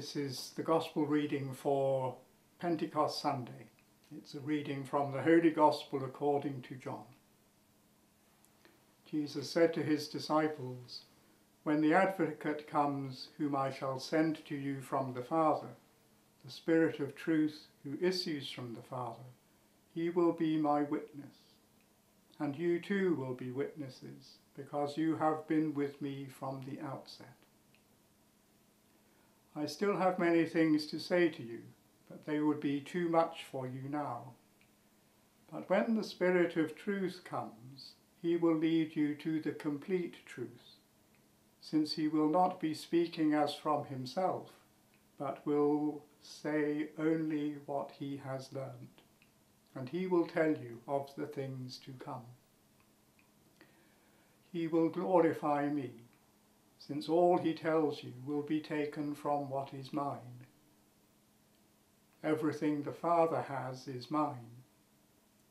This is the Gospel reading for Pentecost Sunday. It's a reading from the Holy Gospel according to John. Jesus said to his disciples, When the Advocate comes, whom I shall send to you from the Father, the Spirit of truth who issues from the Father, he will be my witness. And you too will be witnesses, because you have been with me from the outset. I still have many things to say to you, but they would be too much for you now. But when the Spirit of truth comes, he will lead you to the complete truth, since he will not be speaking as from himself, but will say only what he has learned, and he will tell you of the things to come. He will glorify me, since all he tells you will be taken from what is mine. Everything the Father has is mine.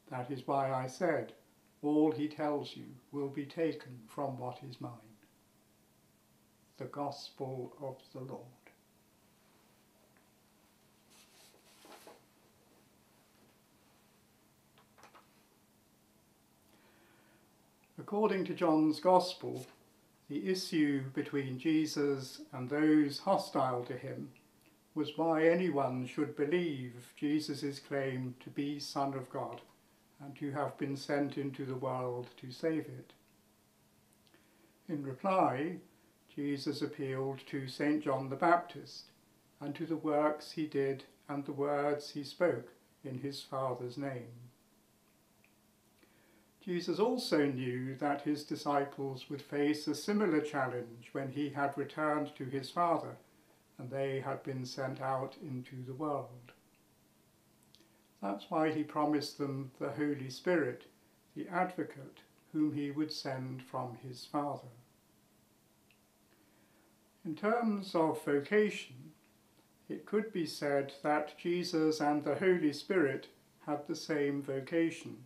That is why I said, all he tells you will be taken from what is mine. The Gospel of the Lord. According to John's Gospel, the issue between Jesus and those hostile to him was why anyone should believe Jesus' claim to be Son of God and to have been sent into the world to save it. In reply, Jesus appealed to St. John the Baptist and to the works he did and the words he spoke in his Father's name. Jesus also knew that his disciples would face a similar challenge when he had returned to his Father and they had been sent out into the world. That's why he promised them the Holy Spirit, the Advocate, whom he would send from his Father. In terms of vocation, it could be said that Jesus and the Holy Spirit had the same vocation.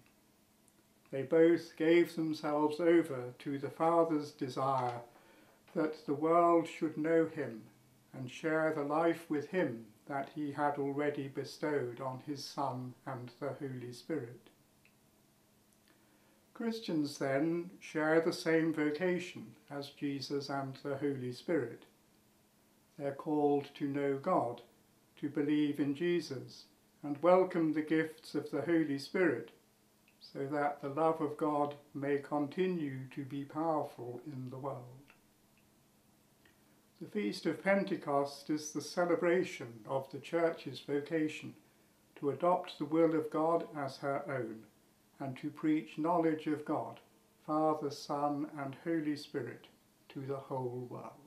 They both gave themselves over to the Father's desire that the world should know him and share the life with him that he had already bestowed on his Son and the Holy Spirit. Christians then share the same vocation as Jesus and the Holy Spirit. They're called to know God, to believe in Jesus, and welcome the gifts of the Holy Spirit so that the love of God may continue to be powerful in the world. The Feast of Pentecost is the celebration of the Church's vocation to adopt the will of God as her own and to preach knowledge of God, Father, Son and Holy Spirit to the whole world.